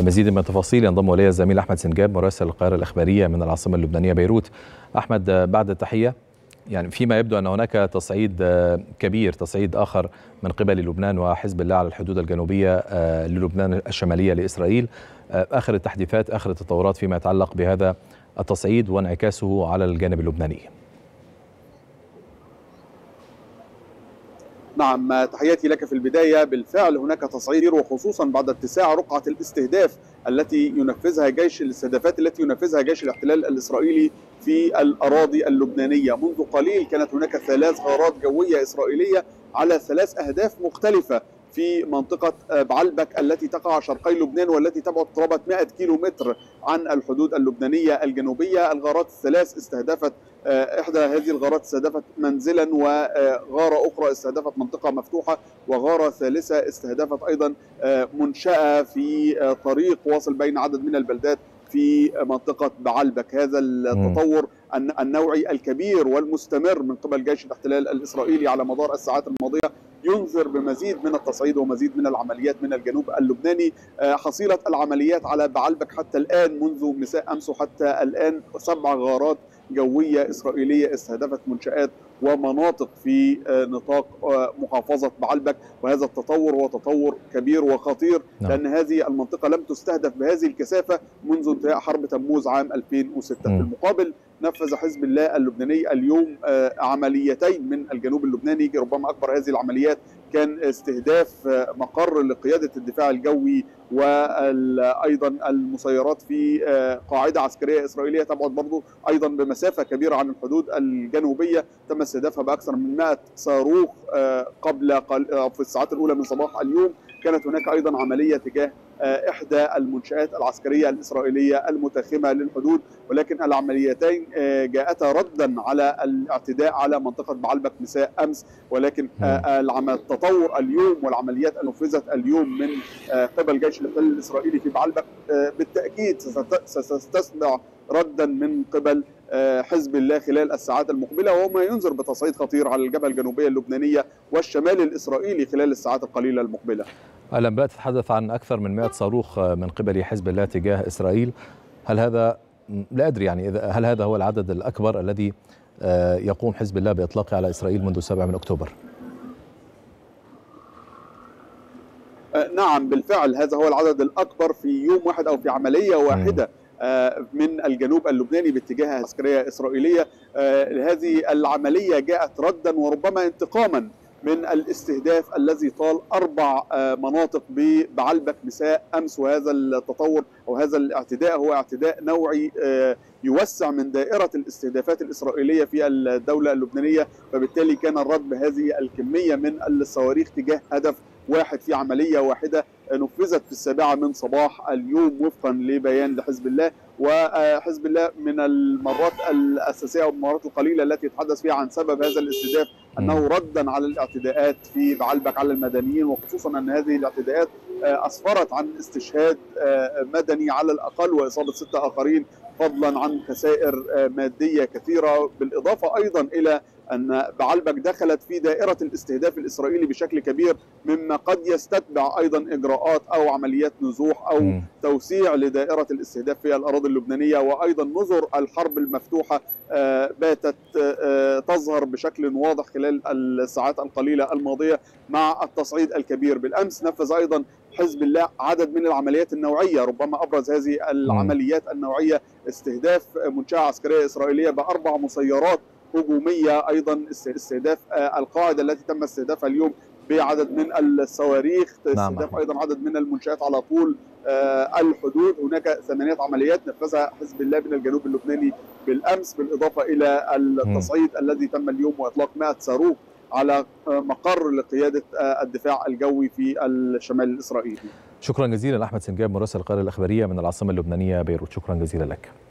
لمزيد من التفاصيل ينضم إلي الزميل أحمد سنجاب مراسل القاهرة الإخبارية من العاصمة اللبنانية بيروت. أحمد بعد التحية يعني فيما يبدو أن هناك تصعيد كبير تصعيد آخر من قبل لبنان وحزب الله على الحدود الجنوبية للبنان الشمالية لإسرائيل آخر التحديثات آخر التطورات فيما يتعلق بهذا التصعيد وانعكاسه على الجانب اللبناني. نعم تحياتي لك في البداية. بالفعل هناك تصعيد وخصوصا بعد اتساع رقعة الاستهداف التي ينفذها جيش الاستهدافات التي ينفذها جيش الاحتلال الإسرائيلي في الأراضي اللبنانية. منذ قليل كانت هناك ثلاث غارات جوية إسرائيلية على ثلاث أهداف مختلفة. في منطقة بعلبك التي تقع شرقي لبنان والتي تبعد قرابة 100 كيلو متر عن الحدود اللبنانية الجنوبية. الغارات الثلاث استهدفت إحدى هذه الغارات استهدفت منزلا وغارة أخرى استهدفت منطقة مفتوحة وغارة ثالثة استهدفت أيضا منشأة في طريق واصل بين عدد من البلدات في منطقة بعلبك. هذا التطور النوعي الكبير والمستمر من قبل جيش الاحتلال الإسرائيلي على مدار الساعات الماضية ينذر بمزيد من التصعيد ومزيد من العمليات من الجنوب اللبناني. حصيلة العمليات على بعلبك حتى الآن منذ مساء أمس حتى الآن سبع غارات جوية إسرائيلية استهدفت منشآت ومناطق في نطاق محافظة بعلبك وهذا التطور هو تطور كبير وخطير نعم. لأن هذه المنطقة لم تستهدف بهذه الكثافة منذ انتهاء حرب تموز عام 2006 م. في المقابل نفذ حزب الله اللبناني اليوم عمليتين من الجنوب اللبناني ربما أكبر هذه العمليات كان استهداف مقر لقيادة الدفاع الجوي وأيضا المسيرات في قاعدة عسكرية إسرائيلية. تبعد برضو أيضا بمسافة كبيرة عن الحدود الجنوبية تم استهدافها بأكثر من 100 صاروخ قبل في الساعات الأولى من صباح اليوم. كانت هناك أيضا عملية تجاه إحدى المنشآت العسكرية الإسرائيلية المتاخمة للحدود ولكن العمليتين جاءتا ردا على الاعتداء على منطقة بعلبك مساء أمس ولكن التطور اليوم والعمليات النفذت اليوم من قبل جيش الاحتلال الإسرائيلي في بعلبك بالتأكيد ستستسمع ردا من قبل حزب الله خلال الساعات المقبلة وهو ما ينذر بتصعيد خطير على الجبهه الجنوبية اللبنانية والشمال الإسرائيلي خلال الساعات القليلة المقبلة. الانباء تتحدث عن أكثر من 100 صاروخ من قبل حزب الله تجاه إسرائيل، هل هذا لا أدري يعني هل هذا هو العدد الأكبر الذي يقوم حزب الله باطلاقه على إسرائيل منذ 7 من أكتوبر؟ نعم بالفعل هذا هو العدد الأكبر في يوم واحد أو في عملية واحدة. م. من الجنوب اللبناني باتجاه عسكرية إسرائيلية هذه العملية جاءت ردا وربما انتقاما من الاستهداف الذي طال أربع مناطق بعلبك مساء أمس وهذا التطور أو هذا الاعتداء هو اعتداء نوعي يوسع من دائرة الاستهدافات الإسرائيلية في الدولة اللبنانية. فبالتالي كان الرد بهذه الكمية من الصواريخ تجاه هدف واحد في عملية واحدة نفذت في السابعة من صباح اليوم وفقا لبيان لحزب الله. وحزب الله من المرات الأساسية والمرات القليلة التي يتحدث فيها عن سبب هذا الاستهداف أنه ردا على الاعتداءات في بعلبك على المدنيين وخصوصا أن هذه الاعتداءات أسفرت عن استشهاد مدني على الأقل وإصابة ستة آخرين فضلا عن خسائر مادية كثيرة بالإضافة أيضا إلى أن بعلبك دخلت في دائرة الاستهداف الإسرائيلي بشكل كبير مما قد يستتبع أيضا إجراءات أو عمليات نزوح أو م. توسيع لدائرة الاستهداف في الأراضي اللبنانية وأيضا نذر الحرب المفتوحة باتت تظهر بشكل واضح خلال الساعات القليلة الماضية مع التصعيد الكبير. بالأمس نفذ أيضا حزب الله عدد من العمليات النوعية ربما أبرز هذه العمليات النوعية استهداف منشأة عسكرية إسرائيلية بأربع مسيرات هجومية أيضا استهداف القاعدة التي تم استهدافها اليوم بعدد من الصواريخ استهداف أيضا عدد من المنشآت على طول الحدود هناك ثمانية عمليات نفذها حزب الله من الجنوب اللبناني بالأمس بالإضافة إلى التصعيد م. الذي تم اليوم وإطلاق 100 صاروخ على مقر لقيادة الدفاع الجوي في الشمال الإسرائيلي. شكرا جزيلا أحمد سنجاب مراسل القاهرة الإخبارية من العاصمة اللبنانية بيروت شكرا جزيلا لك.